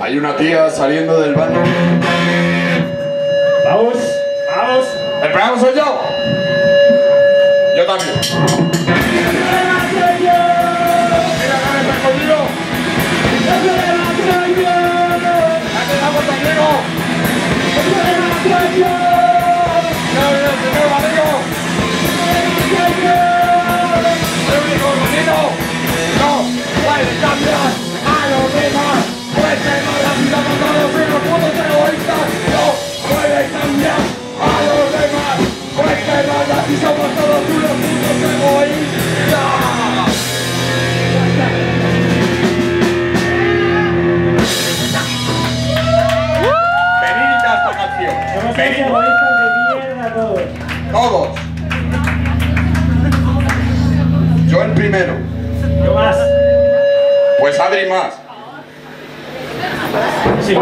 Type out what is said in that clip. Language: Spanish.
Hay una tía saliendo del baño. Vamos, vamos. El programa soy yo. Yo también. Aquí estamos conmigo. Todos. Todos. Yo el primero. Yo más. Pues Adri más. Sí.